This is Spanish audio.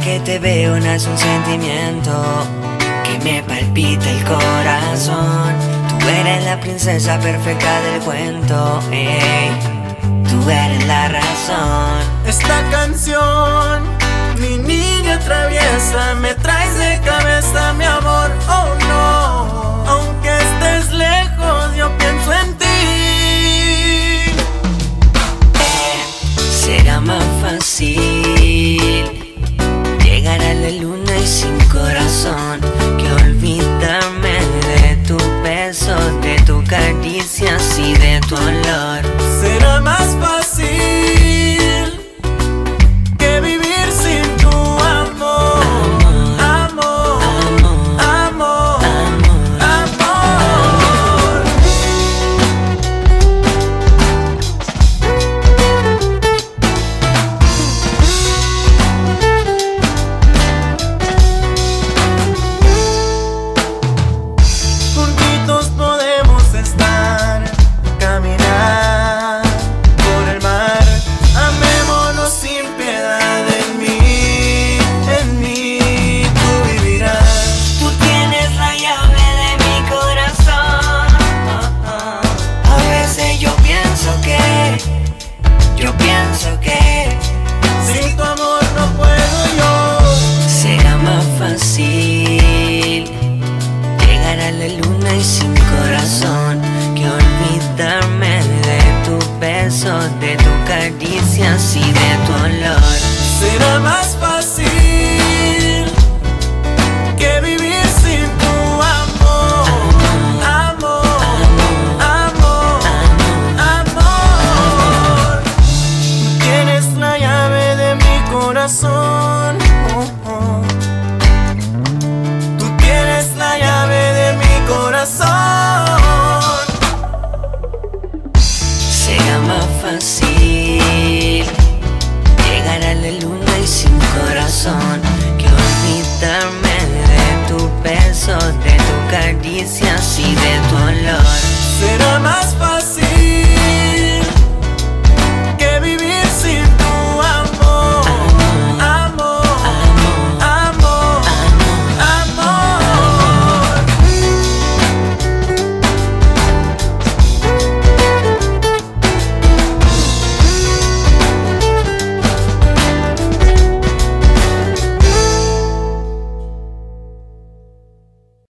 te veo nace un sentimiento que me palpita el corazón. Tú eres la princesa perfecta del cuento, ey. Tú eres la razón. Esta canción, mi niña traviesa, me traes de cabeza, mi amor, oh no. Aunque estés lejos, yo pienso en ti. Será más fácil corazón que olvidarme caricias y de tu olor. Será más fácil que vivir sin tu amor. Amor, amor, amor. Tú tienes la llave de mi corazón. Oh, oh. Tú tienes la llave de mi corazón. Será más fácil